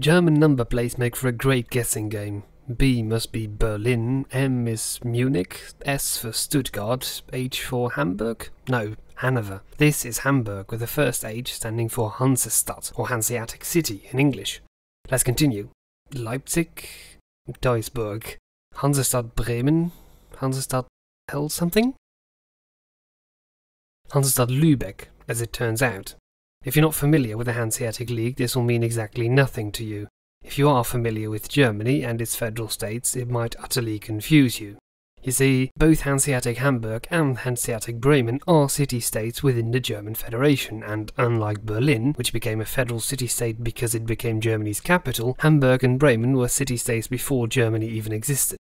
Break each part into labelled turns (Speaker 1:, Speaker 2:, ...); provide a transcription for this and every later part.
Speaker 1: German number plates make for a great guessing game. B must be Berlin, M is Munich, S for Stuttgart, H for Hamburg? No, Hanover. This is Hamburg, with the first H standing for Hansestadt, or Hanseatic City in English. Let's continue. Leipzig, Duisburg, Hansestadt Bremen, Hansestadt held something? Hansestadt Lübeck, as it turns out. If you're not familiar with the Hanseatic League, this will mean exactly nothing to you. If you are familiar with Germany and its federal states, it might utterly confuse you. You see, both Hanseatic Hamburg and Hanseatic Bremen are city-states within the German Federation, and unlike Berlin, which became a federal city-state because it became Germany's capital, Hamburg and Bremen were city-states before Germany even existed.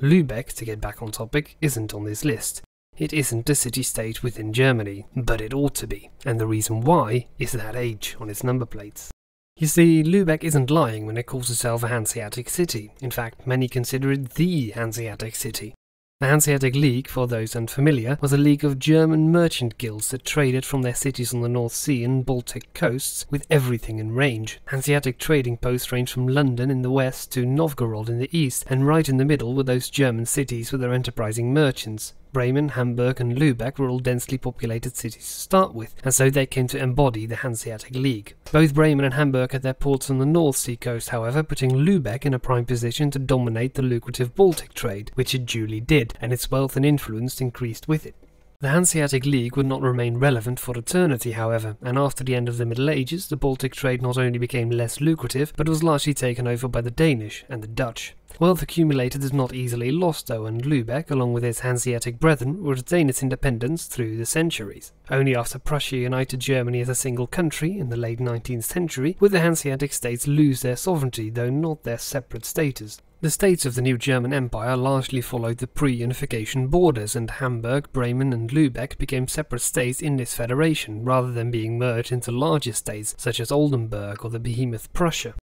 Speaker 1: Lübeck, to get back on topic, isn't on this list. It isn't a city-state within Germany, but it ought to be, and the reason why is that H on its number plates. You see, Lübeck isn't lying when it calls itself a Hanseatic city. In fact, many consider it the Hanseatic city. The Hanseatic League, for those unfamiliar, was a league of German merchant guilds that traded from their cities on the North Sea and Baltic coasts with everything in range. Hanseatic trading posts ranged from London in the west to Novgorod in the east, and right in the middle were those German cities with their enterprising merchants. Bremen, Hamburg, and Lübeck were all densely populated cities to start with, and so they came to embody the Hanseatic League. Both Bremen and Hamburg had their ports on the North Sea coast, however, putting Lübeck in a prime position to dominate the lucrative Baltic trade, which it duly did, and its wealth and influence increased with it. The Hanseatic League would not remain relevant for eternity, however, and after the end of the Middle Ages, the Baltic trade not only became less lucrative, but was largely taken over by the Danish and the Dutch. Wealth accumulated is not easily lost though, and Lübeck, along with its Hanseatic brethren, would retain its independence through the centuries. Only after Prussia united Germany as a single country in the late 19th century would the Hanseatic states lose their sovereignty, though not their separate status. The states of the new German Empire largely followed the pre-unification borders, and Hamburg, Bremen, and Lübeck became separate states in this federation, rather than being merged into larger states such as Oldenburg or the behemoth Prussia.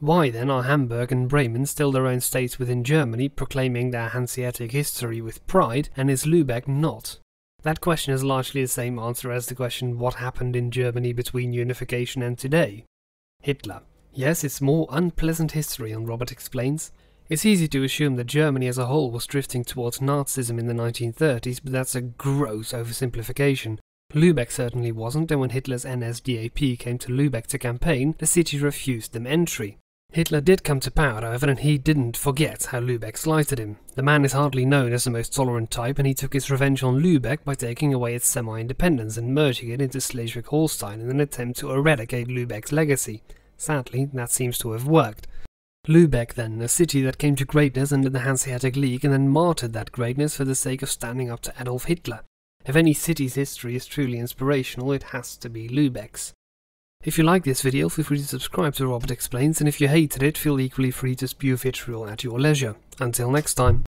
Speaker 1: Why then are Hamburg and Bremen still their own states within Germany, proclaiming their Hanseatic history with pride, and is Lübeck not? That question is largely the same answer as the question what happened in Germany between unification and today. Hitler. Yes, it's more unpleasant history, and Robert explains. It's easy to assume that Germany as a whole was drifting towards Nazism in the 1930s, but that's a gross oversimplification. Lübeck certainly wasn't, and when Hitler's NSDAP came to Lübeck to campaign, the city refused them entry. Hitler did come to power, however, and he didn't forget how Lübeck slighted him. The man is hardly known as the most tolerant type, and he took his revenge on Lübeck by taking away its semi-independence and merging it into Schleswig-Holstein in an attempt to eradicate Lübeck's legacy. Sadly, that seems to have worked. Lübeck, then, a city that came to greatness under the Hanseatic League and then martyred that greatness for the sake of standing up to Adolf Hitler. If any city's history is truly inspirational, it has to be Lübeck's. If you like this video, feel free to subscribe to Robert Explains, and if you hated it, feel equally free to spew vitriol at your leisure. Until next time.